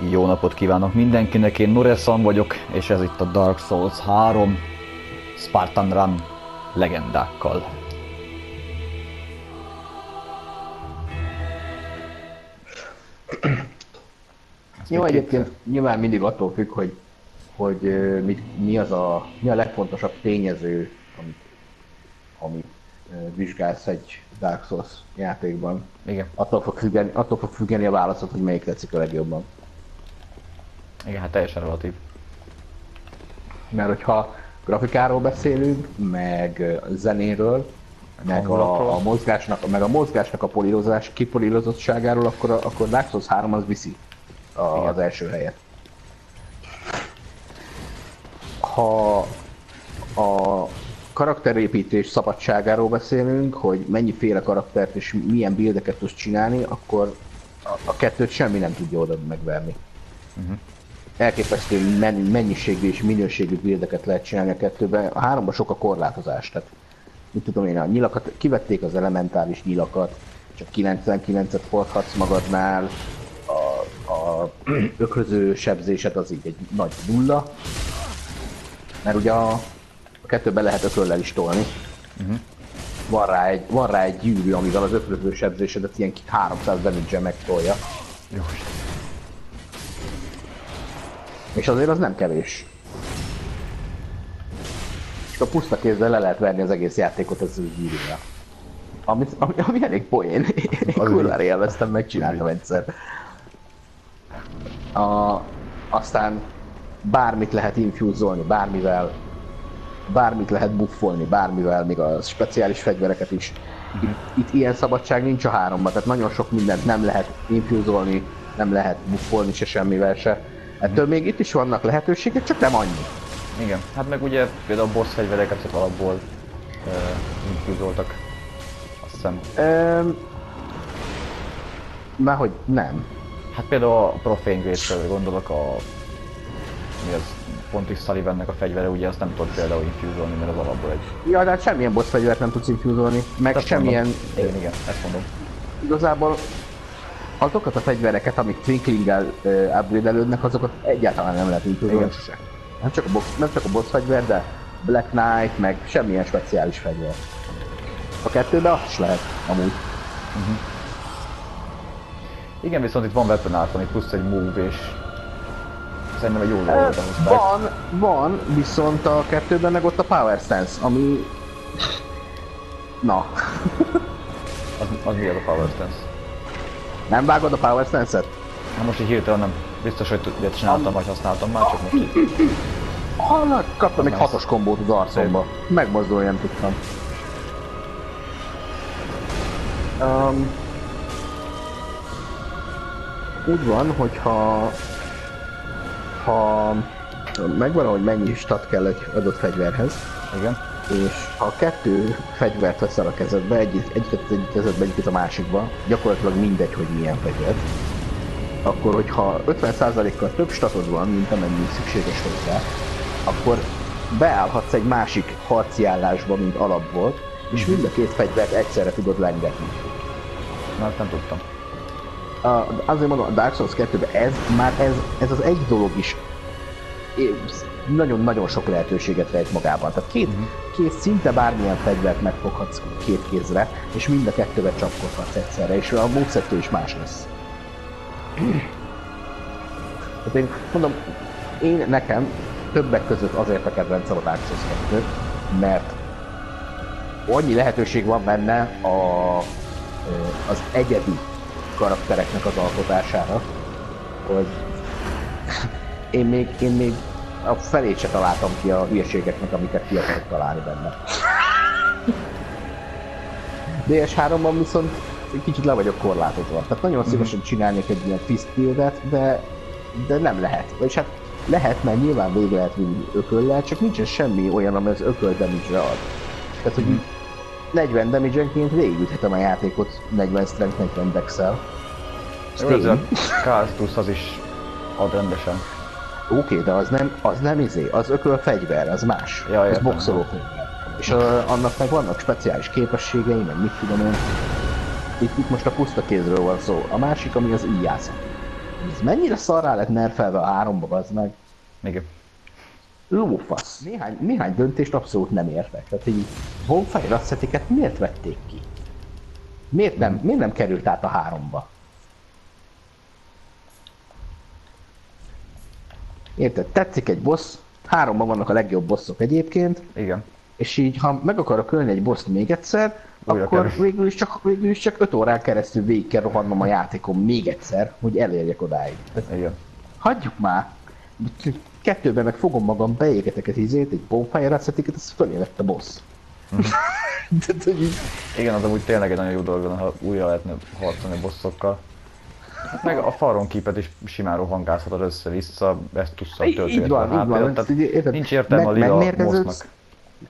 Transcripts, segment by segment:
Jó napot kívánok mindenkinek, én Noresan vagyok, és ez itt a Dark Souls 3 Spartan Run legendákkal. Jó, egyébként nyilván mindig attól függ, hogy, hogy mit, mi, az a, mi a legfontosabb tényező, amit, amit vizsgálsz egy Dark Souls játékban. Igen, Attól fog, függeni, attól fog függeni a válaszod, hogy melyik tetszik a legjobban. Igen, hát teljesen relatív. Mert hogyha grafikáról beszélünk, meg zenéről, meg a, a, mozgásnak, meg a mozgásnak a polírozás, kipolírozottságáról, akkor, a- akkor Dark Souls 3 az viszi a, az első helyet. Ha a karakterépítés szabadságáról beszélünk, hogy mennyiféle karaktert és milyen buildeket tudsz csinálni, akkor a, a kettőt semmi nem tudja oda megverni. Elképesztő men- mennyiségű és minőségű buildeket lehet csinálni a kettőben. A háromban sok a korlátozás, tehát mit tudom én, a nyilakat, kivették az elementális nyilakat, csak 99-et hordhatsz magadnál, a, a ökröző sebzésed az így egy nagy nulla, mert ugye a, a kettőben lehet ököllel is tolni. Van, rá egy, van rá egy gyűrű, amivel az ökröző sebzésedet ilyen 300 damage megtolja, Jó, és azért az nem kevés. És a puszta kézzel le lehet verni az egész játékot ezzel a gyűrűvel. Ami, ami, ami elég poén. Én kurvára élveztem, megcsináltam egyszer. A, aztán bármit lehet infúzolni, bármivel, bármit lehet buffolni, bármivel, még a speciális fegyvereket is. Itt, itt ilyen szabadság nincs a háromban, tehát nagyon sok mindent nem lehet infúzolni, nem lehet buffolni se semmivel se. Ettől még itt is vannak lehetőségek, csak nem annyi. igen. Hát meg ugye például a boss fegyvereket csak alapból uh, infúzoltak. Azt hiszem. Öm, már hogy nem. Hát például a Profane Grace-re gondolok a... Mi az? Pontis Sullivannek a fegyvere, ugye azt nem tudod például infúzolni, mert az alapból egy... Ja, de hát semmilyen boss fegyvert nem tudsz infúzolni, meg Ezt semmilyen... Mondom. Igen, igen, ezt mondom. Igazából azokat a fegyvereket, amik Twinklinggel uh, upgrade azokat egyáltalán nem lehet Igen. sose. Nem csak, a boss, nem csak a boss fegyver, de Black Knight, meg semmilyen speciális fegyver. A kettőben azt is lehet, amúgy. Igen, viszont itt van Weapon Art, ami plusz egy move, és szerintem egy jó dolog. Van, van, viszont a kettőben meg ott a Power Stance, ami... Na, Az, az mi az a Power Stance? Nem vágod a Power Stance-et? Hát most így hirtelen nem. Biztos, hogy tud- csináltam, vagy használtam már, csak most így. Halnak, kaptam egy Nice. hatos kombót az arcomba. Megmozdulni nem tudtam. Um, úgy van, hogyha ha megvan, hogy mennyi stat kell egy adott fegyverhez, Igen. És ha kettő fegyvert veszel a kezedbe, egy, egyiket az egyik kezedbe, egyiket a másikba, gyakorlatilag mindegy, hogy milyen fegyvert, akkor hogyha 50%-kal több statod van, mint amennyi szükséges hozzá, akkor beállhatsz egy másik harci állásba, mint alap volt, és mind a két fegyvert egyszerre tudod lengetni. Na, ezt nem tudtam. A, azért mondom, a Dark Souls 2-ben ez már ez, ez az egy dolog is é- nagyon-nagyon sok lehetőséget rejt magában. Tehát két, két szinte bármilyen fegyvert megfoghatsz két kézre, és mind a kettővel csapkodhatsz egyszerre, és a módszertő is más lesz. Tehát én mondom, én nekem többek között azért a kedvencem a Dark Souls 2, mert annyi lehetőség van benne a, az egyedi karaktereknek az alkotására, hogy én még, én még a felét se találtam ki a hülyeségeknek, amiket ki akarok találni benne. DS3-ban viszont egy kicsit le vagyok korlátozva. Tehát nagyon szívesen csinálnék egy ilyen fist buildet, de, de nem lehet. Vagyis hát lehet, mert nyilván végre lehet vinni ököllel, csak nincsen semmi olyan, ami az ököl damage-re ad. Tehát, hogy így 40 damage-enként végigüthetem a játékot 40 strength, 40 dex-el. Jó, ez a az is ad rendesen. Oké, okay, de az nem, az nem izé, az ököl fegyver, az más. Ja, az boxoló fegyver. És a, annak meg vannak speciális képességei, meg mit tudom én. Itt, itt most a puszta kézről van szó. A másik, ami az íjászat. Ez mennyire szarrá lett nerfelve a háromba, az meg. Igen. Lófasz. Néhány, néhány döntést abszolút nem értek. Tehát így Bonfire miért vették ki? Miért nem, miért nem került át a háromba? Érted? Tetszik egy boss, háromban vannak a legjobb bosszok egyébként, Igen. és így, ha meg akarok ölni egy boss még egyszer, Újra akkor kerül. végül is, csak, végül is csak 5 órán keresztül végig kell rohannom a játékon még egyszer, hogy elérjek odáig. Igen. hagyjuk már! Kettőben meg fogom magam, beégetek egy izét, egy bonfire rasszetiket, az fölé lett a boss. Mhm. Igen, az amúgy tényleg egy nagyon jó dolog ha újra lehetne harcolni a bosszokkal. Meg a faron képet is simán rohangázhatod össze-vissza, ezt tudsz a Így- van, a így van, így érted? tehát nincs értelme a Meg- lila megmérgeződsz. mosznak.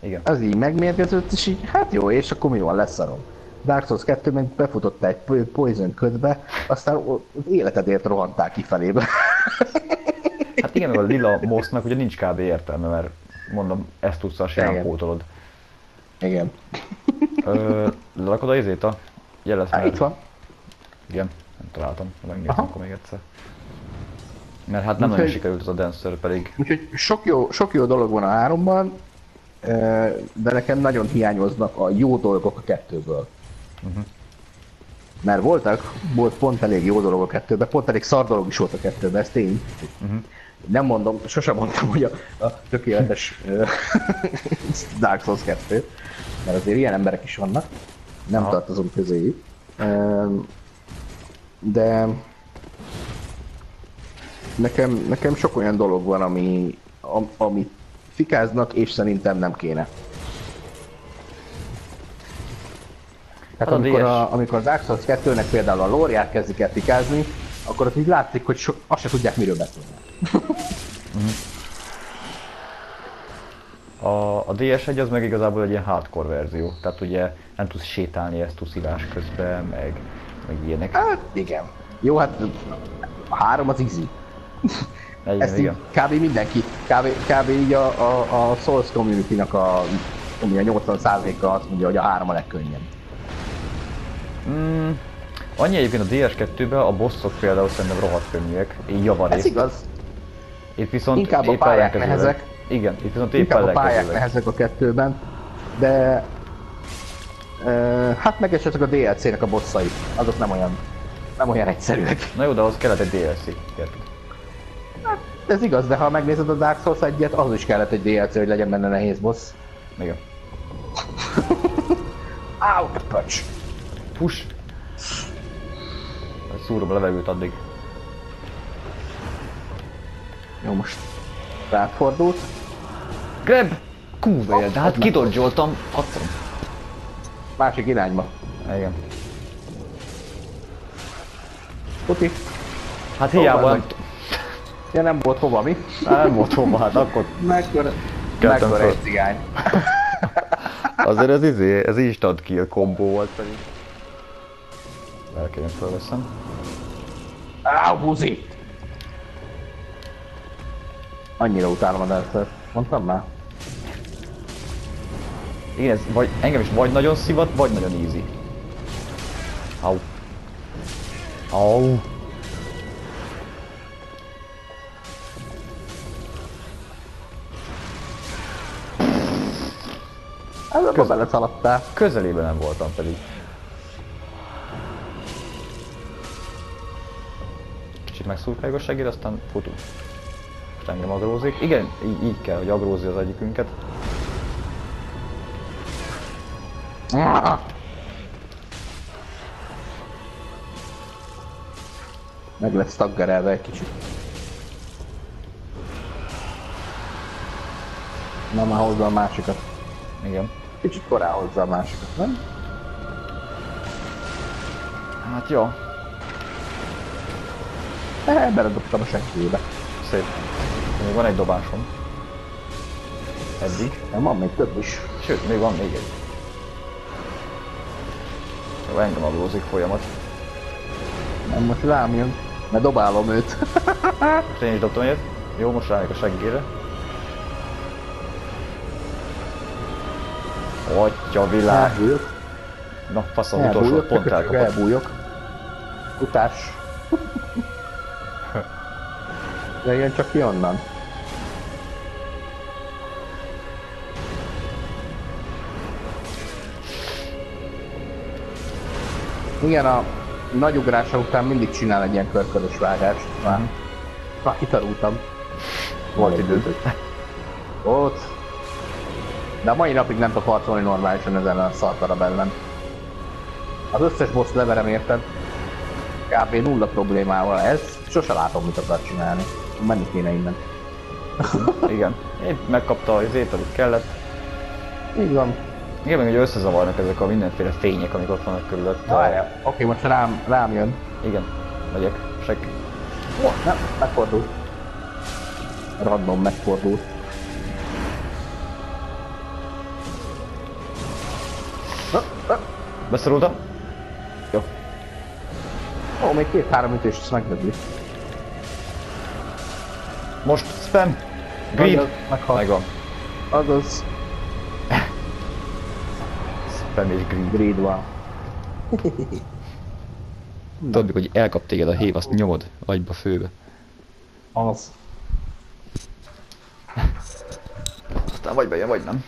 Igen. az így megmérgeződött, és így, hát jó, és akkor mi van, leszarom. Dark Souls 2 meg befutottál egy po- poison ködbe, aztán az életedért rohantál kifelébe. Hát igen, meg a lila mosznak ugye nincs kb. értelme, mert mondom, ezt tudsz a Igen. pótolod. Igen. Ö, Lakod a izét a jelet, Hát itt van. Igen, találtam, Aha. akkor még egyszer. Mert hát nem nagyon Úgyhogy- sikerült az a Dancer pedig. Úgyhogy sok jó, sok jó dolog van a háromban, de nekem nagyon hiányoznak a jó dolgok a kettőből. Mhm. Mert voltak, volt pont elég jó dolog a kettőben, pont elég szar dolog is volt a kettőben, ez tény. Mhm. Nem mondom, sosem mondtam, hogy a, a tökéletes Dark Souls 2, mert azért ilyen emberek is vannak, nem Aha. tartozom közéjük. Ö, De nekem, nekem sok olyan dolog van, ami, am, amit fikáznak, és szerintem nem kéne. Tehát Hát amikor, a, amikor az Dark Souls 2-nek például a lóriát kezdik el fikázni, akkor ott így látszik, hogy so, azt se tudják miről beszélni. A, a DS1 az meg igazából egy ilyen hardcore verzió, tehát ugye nem tudsz sétálni ezt tuszilás közben, meg, meg ilyenek. Hát igen. Jó, hát három az easy. Igen, Ezt így kb. mindenki, kb. kb. így a, a, a Souls community-nak a, ami a 80%-a azt mondja, hogy a három a legkönnyebb. Mm, annyi egyébként a DS2-ben a bosszok például szerintem rohadt könnyűek, így Ez javarészt. igaz, Itt viszont Inkább a pályák ellenkezőleg- nehezek. Igen, itt viszont épp inkább a pályák nehezek a kettőben, de hát meg esetleg a DLC-nek a bosszai, azok nem olyan, nem olyan egyszerűek. Na jó, de ahhoz kellett egy DLC, érted? Ez igaz, de ha megnézed a Dark Souls 1-et, az is kellett egy DLC, hogy legyen benne nehéz boss. Igen. Out punch! Push! Szúrom levegőt addig. Jó, most rátfordult. Grab! Kúva élet, de hát kidodgyoltam, adtam. Másik irányba. Igen. Tuti. Hát hiába nem, vagy? Ja nem volt hova, mi? Á, nem volt hova, hát akkor Mekkora, mekkora egy cigány. azért ez izé, ez instant kill kombó volt pedig. Elkérem fölveszem. Áú, buzi! Annyira utálom a Dancer. Mondtam már? Igen, ez vagy, engem is vagy nagyon szivat, vagy nagyon easy. Au. Au. Ez abba Köz- beleszaladtál. Közelében nem voltam pedig. Kicsit megszurkáljuk a segéd, aztán futunk. Most engem agrózik. Igen, így, így kell, hogy agrózi az egyikünket. Meg lesz taggerelve egy kicsit. Na már hozza a másikat. Igen. Kicsit korán hozza a másikat, nem? Hát jó, Eh, beledobtam a seggébe. szép. Még van egy dobásom. Eddig. Nem, van még több is. Sőt, még van még egy. Jó, engem agrózik folyamat. Nem, most rám jön. Mert dobálom őt. Most én is dobtam egyet. Jó, most rámegyek a seggére. Atya világ. Elbújok. Na, faszom, utolsó pont elkapott. Elbújok. Utás. Jöjjön csak ki onnan. Igen, a nagy ugrása után mindig csinál egy ilyen körkörös vágást. Már, már kitanultam. Volt idő. Ott. De a mai napig nem tudok harcolni normálisan ezen a szartarab ellen. Az összes boss leverem érted. Kb. nulla problémával. Ez sose látom, mit akar csinálni. Menni kéne innen. Igen. Én megkapta az ét, amit kellett. Így van. Igen, meg hogy összezavarnak ezek a mindenféle fények, amik ott vannak körülött. Várjál. Oké, most rám, rám jön. Igen, megyek. Sek. Oh, nem, megfordult. Random megfordult. Beszorultam? Jó. Ó, még két-három ütést, ezt megdögli. Most spam! Greed! Megvan. Azaz, Spam és greed. greed van. Tudod, hogy elkap téged a hév, azt nyomod agyba főbe. Az. Aztán vagy bejön, vagy nem.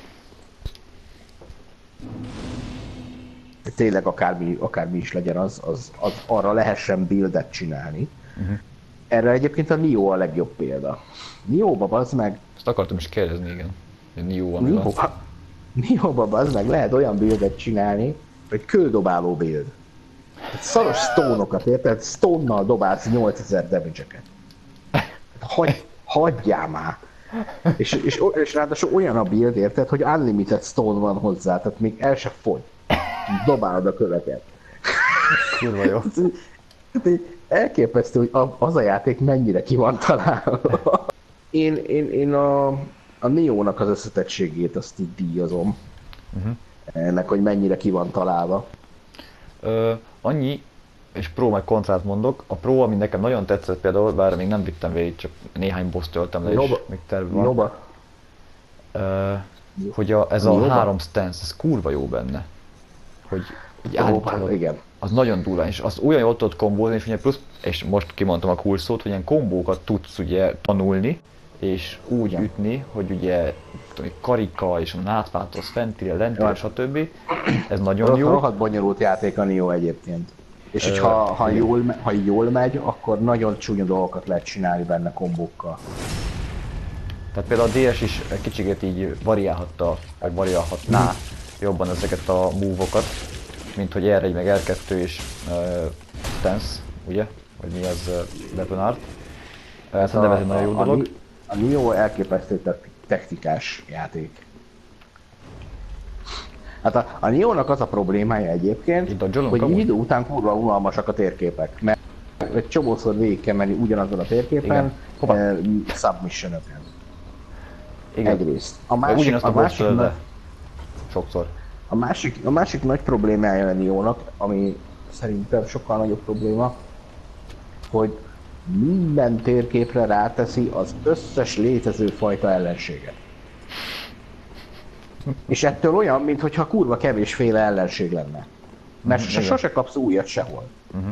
Tényleg akármi, akármi is legyen az, az, az arra lehessen buildet csinálni. Uh-huh. Erre egyébként a Nio a legjobb példa. Nio-ba bazd meg, Ezt akartam is kérdezni, igen. Nio van. Mi Nio-ba bazd meg lehet olyan buildet csinálni, hogy köldobáló build. Tehát szaros stone-okat, érted? Stone-nal dobálsz 8000 damage-eket. Hagy, hagyjál már! És, és, és ráadásul olyan a build, érted, hogy unlimited stone van hozzá, tehát még el se fogy. Dobálod a köveket. Kurva jó. Hát elképesztő, hogy az a játék mennyire ki van találva. Én, én, én a, a Neo-nak az összetettségét azt így díjazom. Uh-huh. Ennek, hogy mennyire ki van találva. Ö, annyi, és pro meg kontrát mondok. A pro, ami nekem nagyon tetszett például, bár még nem vittem végig, csak néhány boss töltem le, és Jobb. még terv van. Joba. Ö, hogy a, ez A a Nioba? három stance, ez kurva jó benne. Hogy Joba, állítod, igen. az nagyon durva, és azt olyan jól tudod kombózni, és ugye plusz, és most kimondtam a cool szót, hogy ilyen kombókat tudsz ugye tanulni, és úgy Igen. ütni, hogy ugye tudom, karika, és a nátfátolsz fentire, lentire, stb. Ez nagyon jó. rohadt bonyolult játék a Neo egyébként. És Ö, hogyha ha jól, ha jól megy, akkor nagyon csúnya dolgokat lehet csinálni benne kombókkal. Tehát például a DS is egy kicsit így variálhatta, vagy variálhatná jobban ezeket a move-okat, mint hogy erre egy meg R2 és uh, stance, ugye? Vagy mi az uh, weapon art. Ez a, ez egy nagyon jó a, dolog. Ni- a Neo elképesztő technikás játék. Hát a, a Neo-nak az a problémája egyébként, hogy amúgy? idő után kurva unalmasak a térképek, mert egy csomószor végig kell menni ugyanazon a térképen, eh, submissionöken. Igen. Egyrészt. A másik, ugyanazt a a másik, nagy, Sokszor. a, másik, a másik nagy problémája a Neo-nak, ami szerintem sokkal nagyobb probléma, hogy minden térképre ráteszi az összes létező fajta ellenséget. És ettől olyan, mintha kurva kevésféle ellenség lenne. Mert Mhm, se, igen. sose kapsz újat sehol. Mhm.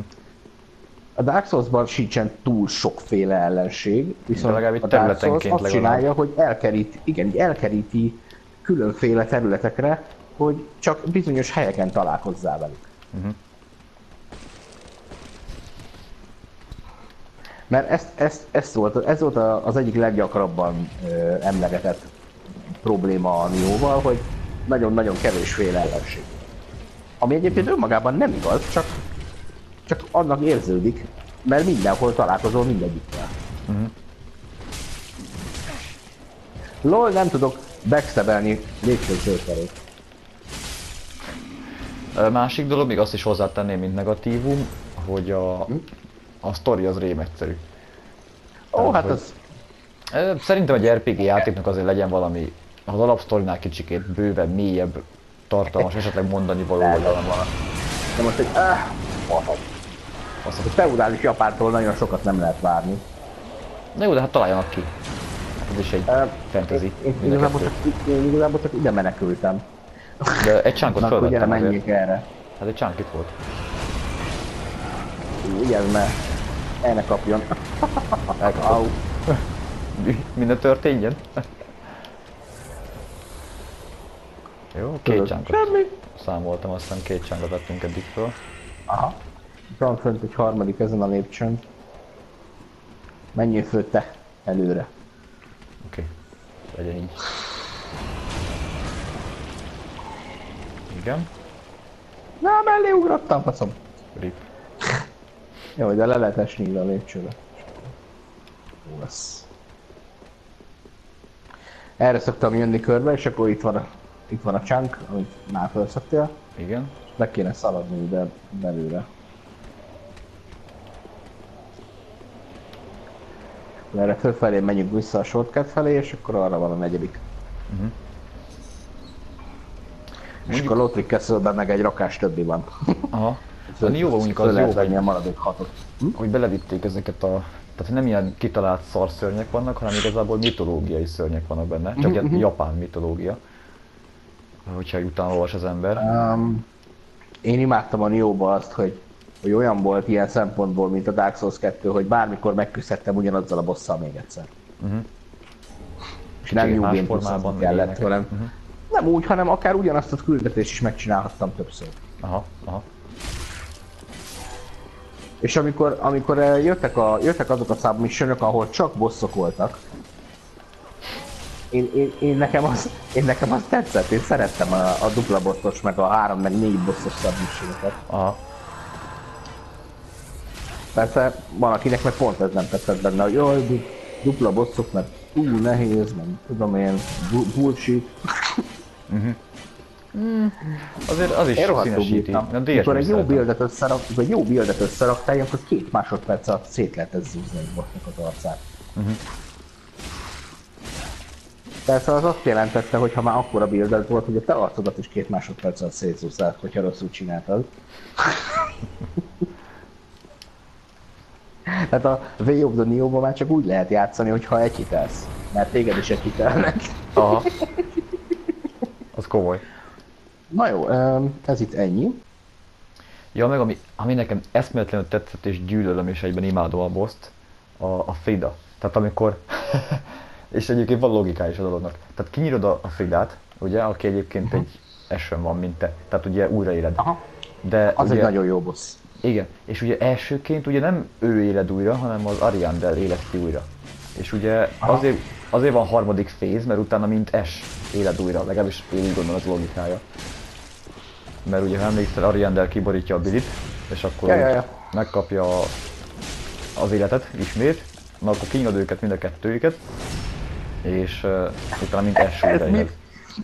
A Dark Souls-ban sincsen túl sokféle ellenség, viszont legalább itt a Dark Souls azt legalább. csinálja, hogy elkerít, igen, elkeríti különféle területekre, hogy csak bizonyos helyeken találkozzál velük. Mhm. Mert ezt, ezt, ezt volt, ez volt az egyik leggyakrabban emlegetett probléma a Nioval, hogy nagyon-nagyon kevésféle ellenség. Ami egyébként önmagában nem igaz, csak, csak annak érződik, mert mindenhol találkozol mindegyikkel. Mhm. LOL nem tudok backstabelni. Ö, Másik dolog, még azt is hozzátenném, mint negatívum, hogy a, Hm? A sztori az rém egyszerű. Ó, Tehát, hát hogy- az Szerintem egy RPG játéknak azért legyen valami, az alapsztorinál kicsikét bővebb, mélyebb, tartalmas, esetleg mondani való vagy valami. de most egy ah, faszom. Azt A feudális Japántól nagyon sokat nem lehet várni. Na jó, de hát találjanak ki. Hát ez is egy Ö, fantasy. Én, én, igazából csak, én igazából csak ide menekültem. De egy csánkot Na, fölvettem azért. menjünk erre. Hát egy csánk itt volt. Igen, mert el ne kapjon. Au. Mi- Minden történjen? Jó, két csánkot Semmi. számoltam, aztán két csánkot vettünk eddig föl. Aha. Van fönt egy harmadik ezen a lépcsőn. Menjél föl te előre. Oké, legyen így. Igen, Na, mellé ugrottam, faszom. rip. Jó, de le lehet esni ide a lépcsőre. Jó lesz. Erre szoktam jönni körbe, és akkor itt van a, itt van a chunk, amit már felszoktél. Igen. Le kéne szaladni ide belőle. Erre fölfelé menjünk vissza a shortcut felé, és akkor arra van a negyedik. Mhm. És akkor a Lothric castle meg egy rakás többi van. Aha. A Nioba mondjuk Föl az jó, hogy, a maradék hatot. hogy belevitték ezeket a... Tehát nem ilyen kitalált szarszörnyek vannak, hanem igazából mitológiai szörnyek vannak benne. Csak ilyen japán mitológia. Hogyha utána olvas az ember. Um, én imádtam a Nioh-ba azt, hogy, hogy olyan volt ilyen szempontból, mint a Dark Souls 2, hogy bármikor megküzdhettem ugyanazzal a bosszal még egyszer. Uh-huh. És nem New Game formában, kellett, hanem Mhm. nem úgy, hanem akár ugyanazt a küldetést is megcsinálhattam többször. Aha, aha. És amikor, amikor eh, jöttek, a, jöttek azok a submissionok, ahol csak bosszok voltak, én, én, én, nekem az, én nekem az tetszett, én szerettem a, a dupla bosszos, meg a három, meg négy bosszos submissionokat. Aha. Persze van akinek meg pont ez nem tetszett benne, hogy jaj, du- dupla bosszok, mert túl nehéz, meg tudom én, bu- bullshit. Azért az is színesíti. A DS Mikor egy jó buildet összerak, egy jó buildet összeraktál, akkor két másodperc alatt szét lehet ez zúzni egy bossnak az arcát. Mhm. Persze az azt jelentette, hogy ha már akkora buildet volt, hogy a te arcodat is két másodperc alatt szétszúztál, hogyha rosszul csináltad. Tehát a Way of the Neo-ban már csak úgy lehet játszani, hogyha egy hitelsz. Mert téged is egy hitelnek. Aha. Az komoly. Na jó, ez itt ennyi. Ja, meg ami, ami nekem eszméletlenül tetszett és gyűlölöm és egyben imádom a boszt, a, a Frida. Tehát amikor, és egyébként van logikája is a dolognak. Tehát kinyírod a, a Fridát, ugye, aki egyébként egy esőn van, mint te. Tehát ugye újraéled. Aha. De Az ugye, egy nagyon jó boss. Igen, és ugye elsőként ugye nem ő éled újra, hanem az Ariandel éled ki újra. És ugye Aha. azért, azért van harmadik féz, mert utána mint S éled újra, legalábbis én úgy gondolom az logikája. Mert ugye ha emlékszel, Ariandel kiborítja a Billit, és akkor Ja, ja, ja. megkapja az életet ismét, na akkor kinyod őket, mind a kettőjüket, és uh, utána újra Ez mit,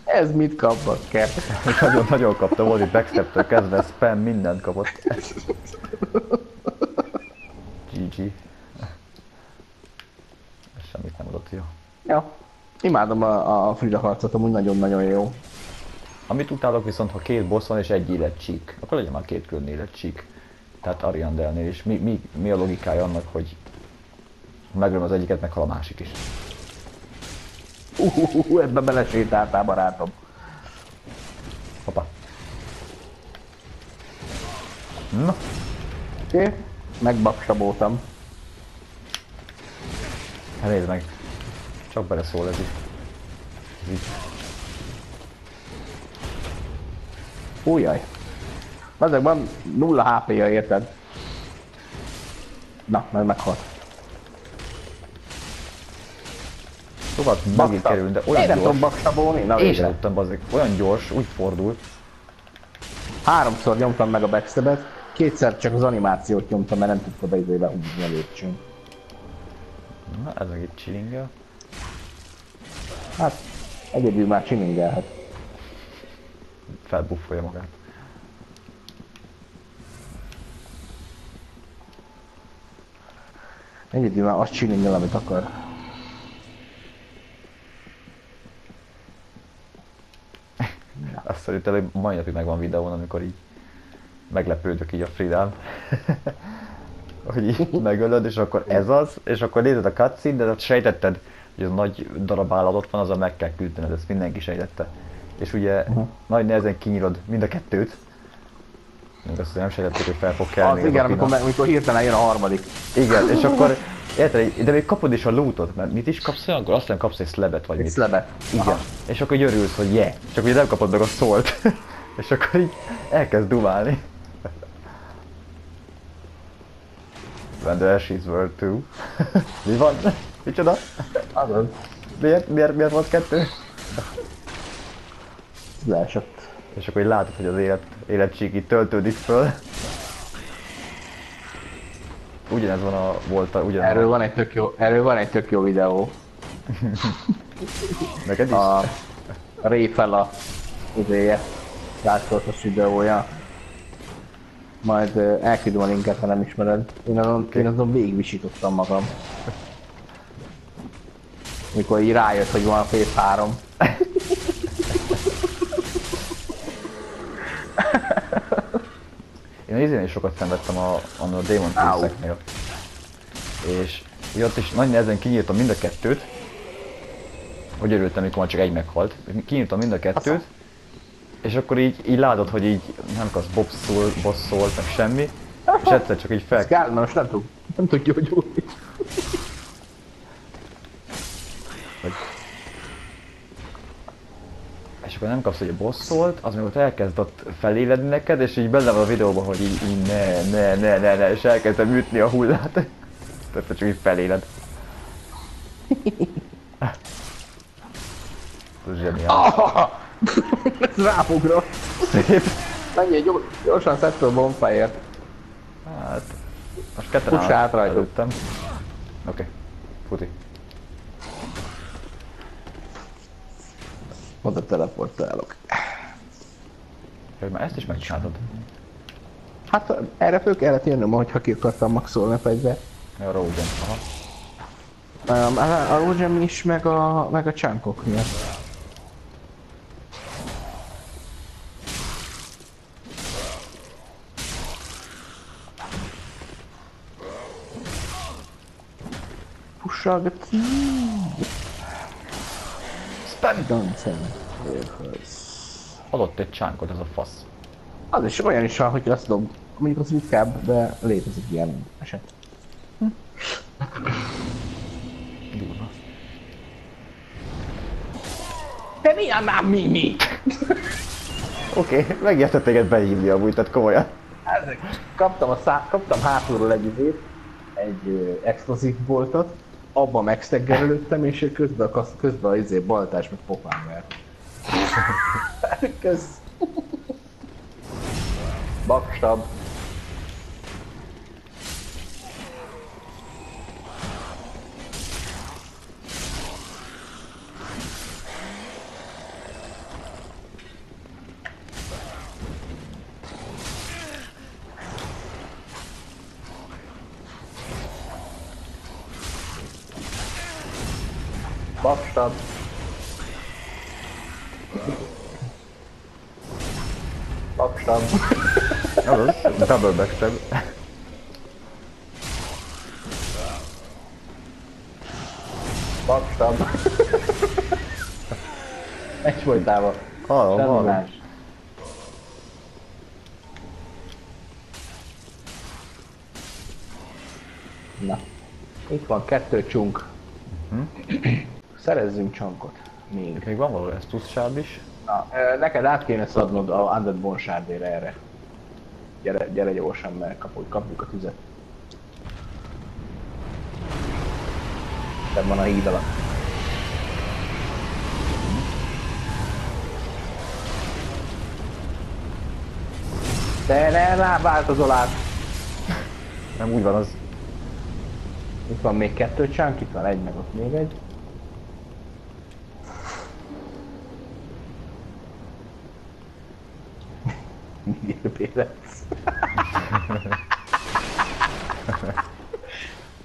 ez mit kap, bakker? Nagyon, nagyon kapta, volt itt backstep kezdve, spam, mindent kapott. GG. Semmit nem adott, jó. Ja. Imádom a, a Frida harcot, amúgy nagyon-nagyon jó. Amit utálok viszont, ha két boss van és egy életcsík, akkor legyen már két külön életcsík. Tehát Ariandelnél is. Mi, mi, mi a logikája annak, hogy megölöm az egyiket, meghal a másik is. Uh, ebbe belesétáltál, barátom. Hoppá. Na, Oké, okay. megbapsaboltam. hát nézd meg. Csak beleszól ez is. Ez így. Újjaj. Azok van nulla HP-ja, érted? Na, meg meghalt. Sokat mögé kerül, de Én olyan nem tudom gyors. baksabolni, na Én sem tudtam. Olyan gyors, úgy fordul. Háromszor nyomtam meg a backstepet, kétszer csak az animációt nyomtam, mert nem tudta beidőbe húzni a lépcsőn. Na, ez meg itt chillingel. Hát, egyedül már csilingelhet. Felbuffolja magát. Egyedül már azt csilingel, amit akar. Azt szerintem hogy mai napig megvan videón, amikor így meglepődök így a Fridán. hogy így megölöd, és akkor ez az, és akkor nézed a cutscene, de ott sejtetted, hogy az nagy darab állat ott van, azzal meg kell küzdened, ezt mindenki sejtette. És ugye Aha. nagy nehezen kinyírod mind a kettőt, még azt nem sejtették, hogy fel fog kelni. Az ez igen, amikor, amikor hirtelen jön a harmadik. Igen, és akkor Érted? De még kapod is a lootot, mert mit is kapsz olyankor? Aztán kapsz egy slabet vagy Egy mit. szlebet. Igen. És akkor örülsz, hogy yeah. Csak ugye nem kapod meg a szólt. és akkor így elkezd dumálni. When the Ashes were two. Mi van? Micsoda? Azaz. Miért, miért, miért volt kettő? leesett. És akkor így látod, hogy az élet, életség itt töltődik föl. Ugyanez van a volt a, ugyanaz. Erről van egy tök jó, erről van egy tök jó videó. Neked is? A Réfel a izéje, látszatos videója. Majd elküldöm a linket, ha nem ismered. Én azon, okay. én azon végigvisítottam magam. Mikor így rájött, hogy van a PS3. Én izén is sokat szenvedtem a, a Demon Au. Prince-eknél. És így ott is nagy nehezen kinyírtam mind a kettőt. Hogy örültem, mikor már csak egy meghalt. Kinyírtam mind a kettőt. És akkor így, így látod, hogy így nem kapsz bosszul, bosszolt, meg semmi. És egyszer csak így fel... Kár, most nem tud, nem tud gyógyulni. Akkor nem kapsz, hogy a bosszolt, az meg ott elkezd ott feléledni neked, és így benne van a videóban, hogy így, így ne, ne, ne, ne, ne, és elkezdem ütni a hullát. Tehát csak így feléled. Ez zseniális. Ez ráugrott. Szép. Menjél gyors, gyorsan szedtől a bonfire-t. Hát, most ketten Fuss át rajtuk. Oké, futi. Oda teleportálok. Hogy már ezt is megcsináltad. Hát erre föl kellett jönnöm, hogyha ki akartam maxolni a fegyvert. Ja, Rogan. Aha. Um, a, a Rogen is, meg a, meg a csánkok miatt. Pussalgatni. Dancen. Adott egy csánkot, ez a fasz. Az is olyan is van, hogy azt dob. Mondjuk az ritkább, de létezik ilyen eset. Durva. De mi a már mi mi? Oké, okay, megértett téged beívni amúgy, tehát komolyan. Ezek. Kaptam, a szá- kaptam hátulról egy izét, egy uh, explosív boltot, abban megszteggerelődtem, és közben a, közben a izé baltás meg pofán vert. Kösz. Bakstab. Bakstab. Bakstab. Azaz, double backstab. Bakstab. Egy folytával. Hallom, hallom. Na, itt van kettő csunk. Szerezzünk csankot. Még. Még van való Estus sárd is. Na, neked át kéne szadnod a Undead Bonsárdére erre. Gyere, gyere gyorsan, mert kapjuk, kapjuk a tüzet. Nem van a híd alatt. Te ne ráváltozol át! Nem úgy van az. Itt van még kettő csánk, itt van egy, meg ott még egy. Miért béletsz?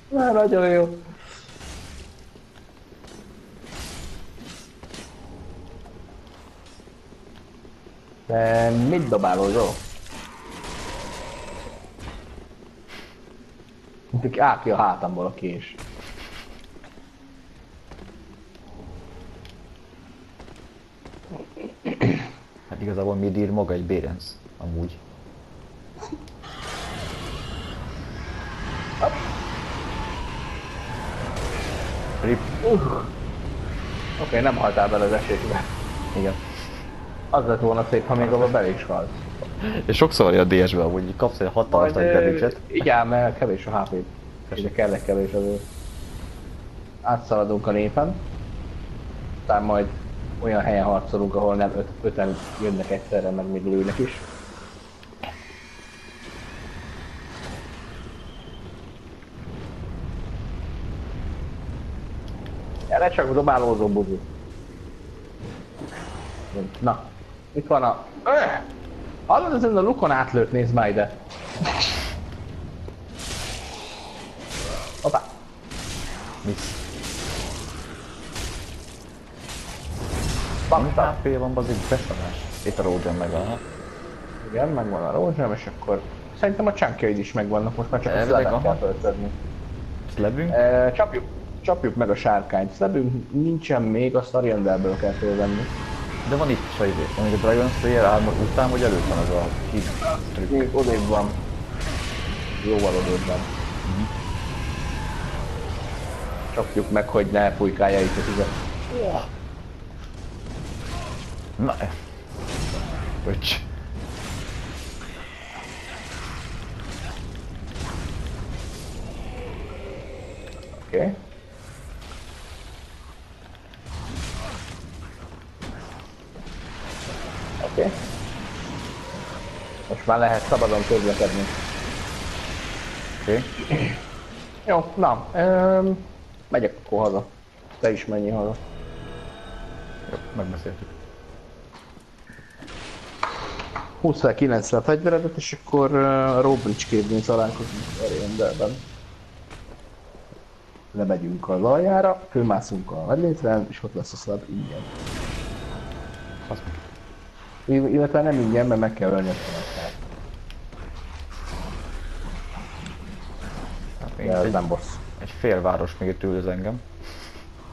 Már nagyon jó. De mit dobálod, Zsó? Mint átja a hátamból a kés. Hát igazából Midir maga egy Bérenc. Amúgy. Rip. Oké, okay, nem haltál bele az esésbe. Igen. Az lett volna szép, ha még abba bele is halt. És sokszor a DS-ben, hogy kapsz egy hatalmas nagy damage-et. Igen, mert kevés a HP. Ide kellett kevés azért. Átszaladunk a népen. Aztán majd olyan helyen harcolunk, ahol nem öt, öten jönnek egyszerre, meg még lőnek is. Erre csak dobálózó buzi. Na, itt van a... Öh! Hallod, ezen a lukon átlőtt, nézd már ide. Hoppá. Misz. Bakstam. HP van, az egy beszarás. Itt a Rogan meg a... Igen, megvan a rózsám, és akkor szerintem a csánkjaid is megvannak, most már csak a Elvileg, szlebet aha. kell fölszedni. Slabünk? E, csapjuk, csapjuk meg a sárkányt. Szlebünk nincsen még, azt a rendelből kell fölvenni. De van itt is a izé. Amíg a Dragon Slayer armor után, vagy előtt van az a hit trükk. Még odébb van. Jóval odébb van. Csapjuk meg, hogy ne fújkálja itt a tüzet. Na, e. Öcs. Oké. Okay. Már lehet szabadon közlekedni. Oké. Okay. Jó, na, öm, megyek akkor haza. Te is menjél haza. Jó, megbeszéltük. Húzz fel 9 a fegyveredet, és akkor uh, a Robricskédnél találkozunk a rendelben. Lemegyünk az aljára, fölmászunk a medlétre, és ott lesz a szlab ingyen. Azt Illetve nem ingyen, mert meg kell ölni a szalattát. Hát ez egy, nem boss. egy fél város még itt üldöz engem.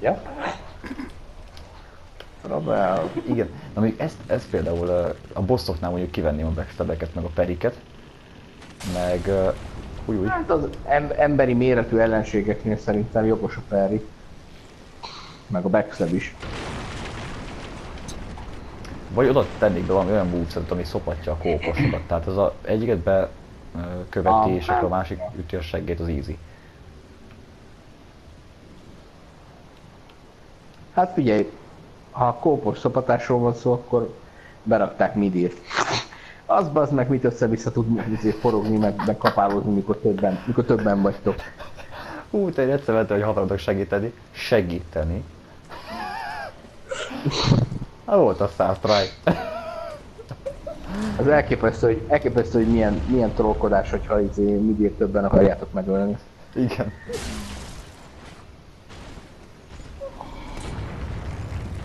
Ja? Rabel. Igen, na még ezt, ezt például a bossoknál mondjuk kivenném a backstabeket, meg a periket, meg uh, új, új, Hát az em- emberi méretű ellenségeknél szerintem jogos a Perry. Meg a backstab is. Vagy oda tennék be valami olyan moveset, ami szopatja a kókosokat, tehát az a egyiket be követi, és akkor a másik üti a seggét, az easy. Hát figyelj, ha a kópos szopatásról van szó, akkor berakták midírt. Az bazd meg mit össze-vissza tud izé forogni, meg, meg kapálózni, mikor többen, mikor többen vagytok. Hú, te egy egyszer vettem, hogy haverodok segíteni. Segíteni. Hát volt a száz try. Az elképesztő, hogy, elképesztő, hogy milyen, milyen trollkodás, hogyha izé midírt többen akarjátok megölni. Igen.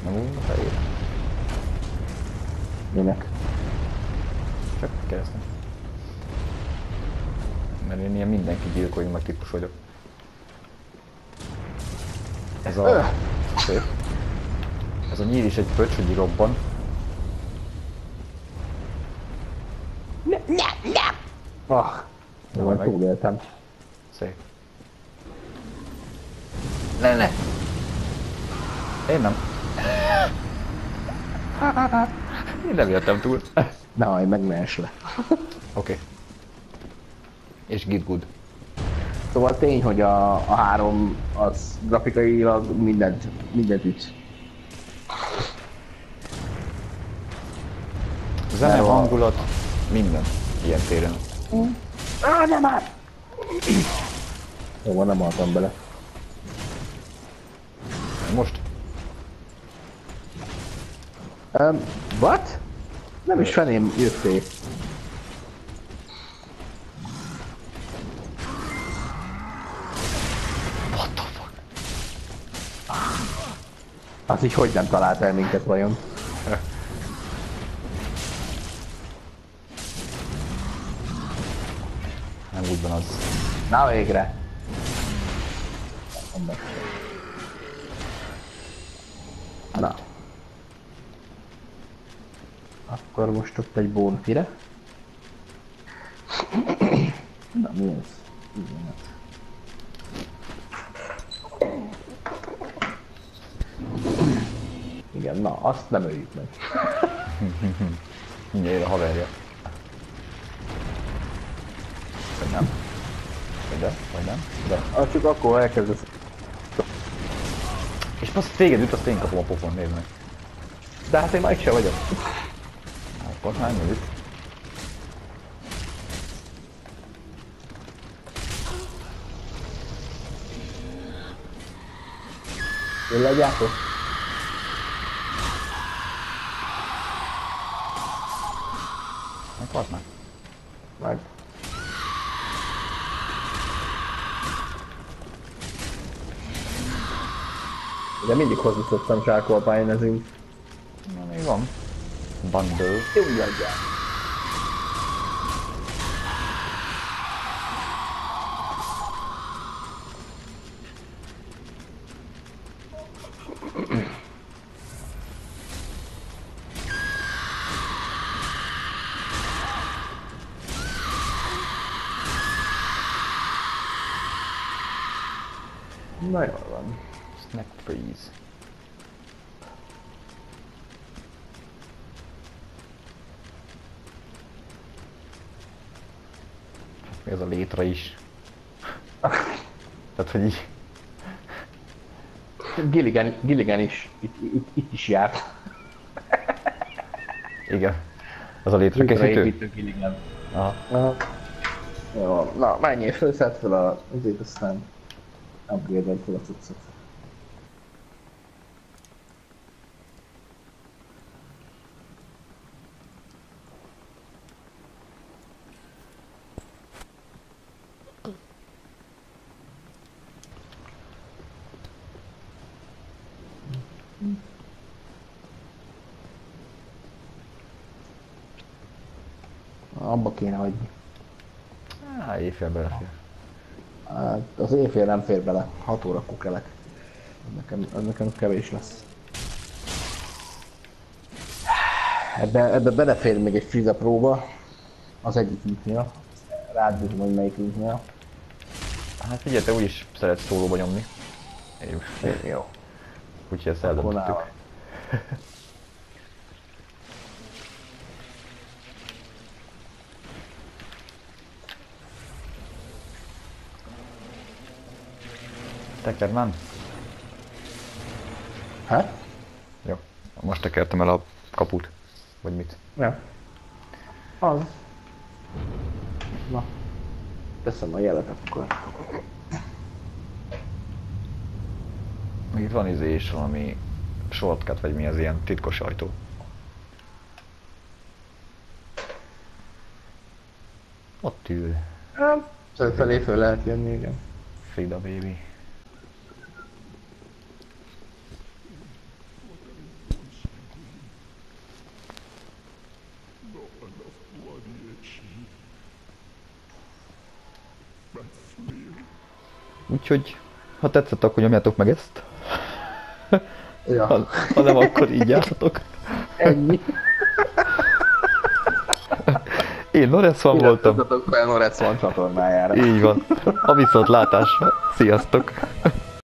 Nem úgy a fejére. Minek? Csak kérdeztem. Mert én ilyen mindenki gyilkoljuk meg típus vagyok. Ez Öh. a... Szép. Ez a nyíl is egy pöcs, hogy robban. Ah, jó, Jól majd meg. túléltem. Szép. Ne, ne! Én nem. Én nem jöttem túl. Oké. Na, majd meg ne es le. Okay. És git good. Szóval tény, hogy a, a három az grafikailag mindent, mindent üt. Zene, Mert a- hangulat, minden ilyen téren. Á, nem már! Jó, van, nem haltam bele. Most Um, what? Nem is feném jöttél. What the fuck? Az így hogy nem talált el minket vajon? van az. Na végre! Na. Akkor most ott egy bonfire. Na mi ez? Igen. Igen, na, azt nem öljük meg. Mindjárt a haverja. Nem? De. Az csak akkor elkezdesz. És azt téged üt, azt én kapom a pofon, nézd meg. De hát én már itt sem vagyok. Akkor már nem üt. Legyártok? Meghalt már? Meg. De mindig hozni szoktam zsákolpályon ezünk. Na, még van. Bundle. Jó, adjál. Na hogy így... Gilligan, Gilligan is itt, itt, itt is járt. Igen. Az a létre készítő? építő Gilligan. Aha. Aha. Jó, na menjél szedd fel a, azért aztán upgrade fel a cuccot. Abba kéne hagyni. Éjfél belefér. Hát az éjfél nem fér bele, 6 órakor kelek. Az Nekem, nekem kevés lesz. Ebbe, ebbe belefér még egy Friza próba. Az egyik linknél. Rád bízom, hogy melyik linknél. Hát figyelj, te úgyis szeretsz szólóba nyomni. Jó. Jó. Úgyhogy ezt eldöntöttük. Tekerd már? Hát? Jó. Most tekertem el a kaput. Vagy mit? Ja. Az. Na. Teszem a jelet akkor. Itt van izé is valami shortcut, vagy mi az ilyen titkos ajtó. Ott ül. Szóval felé föl lehet jönni, igen. Frida baby. Úgyhogy, ha tetszett, akkor nyomjátok meg ezt. Ja. Ha, ha nem, akkor így jártatok. Ennyi. Én Noresz van voltam. Iratkozzatok fel Norec van csatornájára. Így van. A viszontlátásra. Sziasztok!